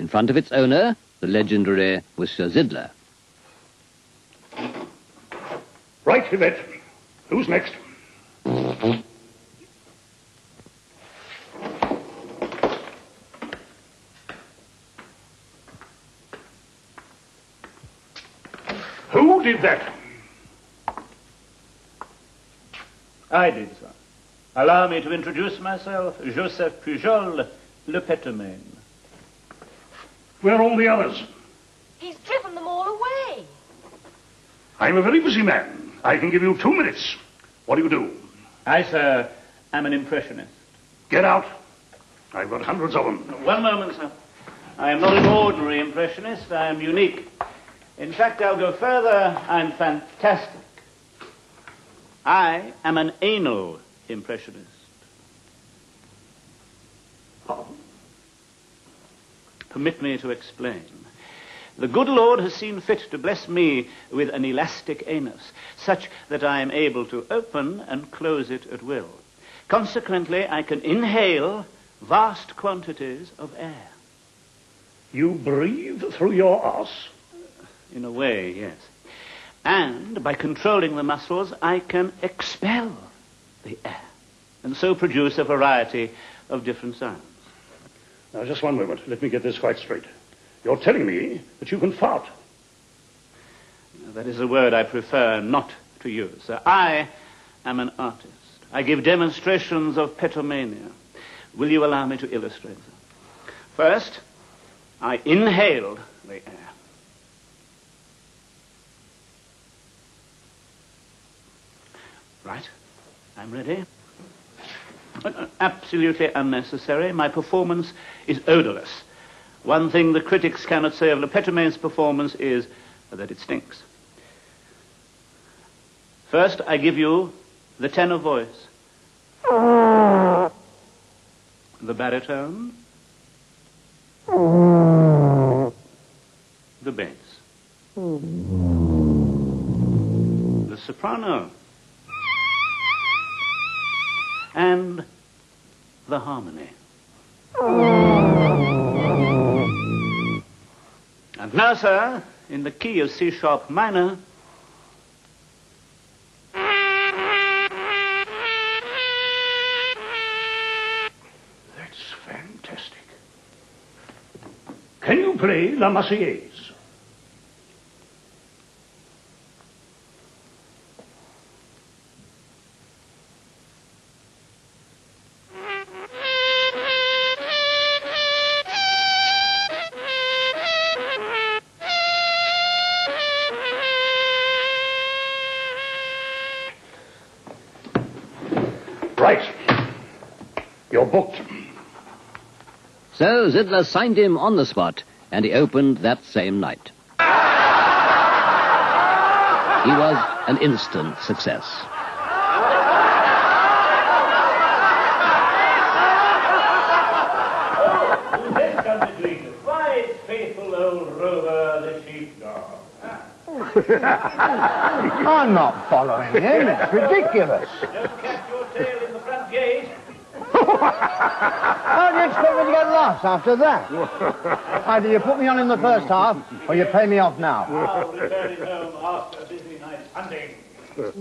In front of its owner, the legendary Monsieur Zidler. Right, Yvette. Who's next? Who did that? I did, sir. Allow me to introduce myself, Joseph Pujol, Le Petomane. Where are all the others? He's driven them all away. I'm a very busy man. I can give you two minutes. What do you do? I, sir, am an impressionist. Get out. I've got hundreds of them. One moment, sir. I am not an ordinary impressionist. I am unique. In fact, I'll go further. I'm fantastic. I am an anal impressionist. Permit me to explain. The good Lord has seen fit to bless me with an elastic anus, such that I am able to open and close it at will. Consequently, I can inhale vast quantities of air. You breathe through your arse? Uh, in a way, yes. And by controlling the muscles, I can expel the air, and so produce a variety of different sounds. Now, just one moment. Let me get this quite straight. You're telling me that you can fart. That is a word I prefer not to use. Uh, I am an artist. I give demonstrations of petomania. Will you allow me to illustrate them? First, I inhaled the air. Right. I'm ready. Absolutely unnecessary. My performance is odorless. One thing the critics cannot say of Le performance is that it stinks. First, I give you the tenor voice, the baritone, the bass, the soprano, and the harmony. And now, sir, in the key of C sharp minor, That's fantastic. Can you play La Marseillaise? Right. You're booked. So Zidler signed him on the spot, and he opened that same night. He was an instant success. This comes between the quite faithful old rover, the sheepdog. I'm not following him. It's ridiculous. Don't catch your tail in the front gate. How do you expect me to get lost after that? Either you put me on in the first half, or you pay me off now. I'll return home after a busy night's hunting. The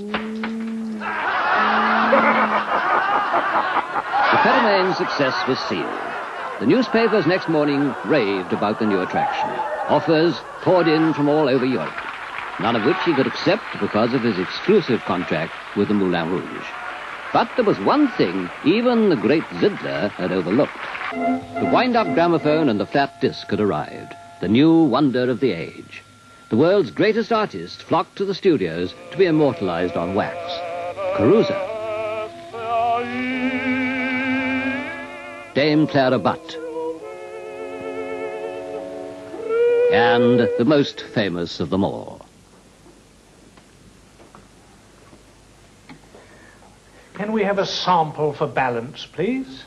Petomane's success was sealed. The newspapers next morning raved about the new attraction. Offers poured in from all over Europe, none of which he could accept because of his exclusive contract with the Moulin Rouge. But there was one thing even the great Zidler had overlooked. The wind-up gramophone and the flat disc had arrived, the new wonder of the age. The world's greatest artists flocked to the studios to be immortalized on wax. Caruso, Dame Clara Butt, and the most famous of them all, have a sample for balance, please?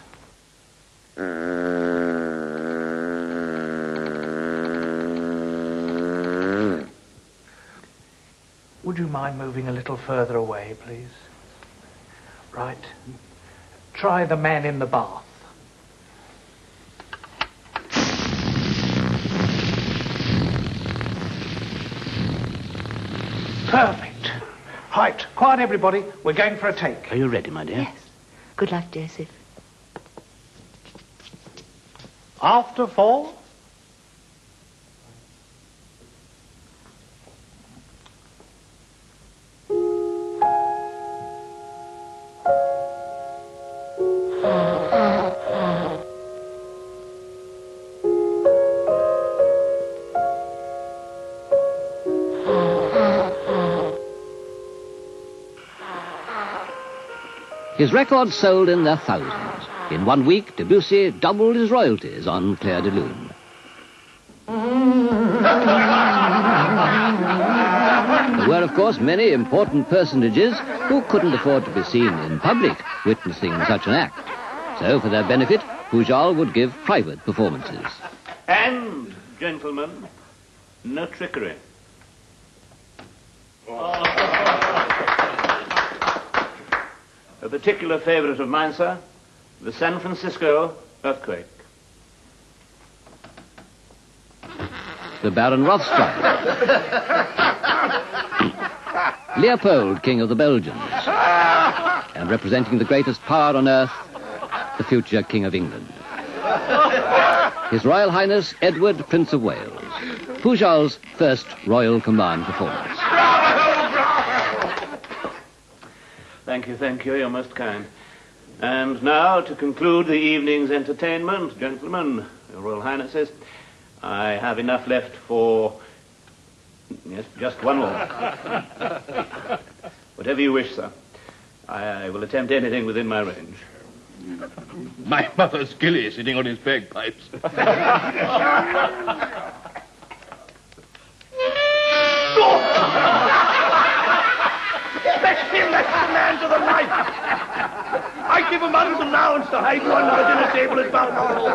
Would you mind moving a little further away, please? Right. Try the man in the bath. Perfect. Right, quiet everybody. We're going for a take. Are you ready, my dear? Yes. Good luck, Joseph. After four. Oh. His records sold in their thousands. In one week, Debussy doubled his royalties on Clair de Lune. There were, of course, many important personages who couldn't afford to be seen in public witnessing such an act. So, for their benefit, Pujol would give private performances. And, gentlemen, no trickery. A particular favorite of mine, sir, the San Francisco earthquake. The Baron Rothschild. Leopold, King of the Belgians. And representing the greatest power on earth, the future King of England. His Royal Highness Edward, Prince of Wales. Pujol's first Royal Command performance. Thank you, thank you. You're most kind. And now, to conclude the evening's entertainment, gentlemen, Your Royal Highnesses, I have enough left for. Yes, just one more. Whatever you wish, sir. I will attempt anything within my range. My mother's Gilly sitting on his bagpipes. to the knife. I give him until now and to hide one on the dinner table at Balmoral.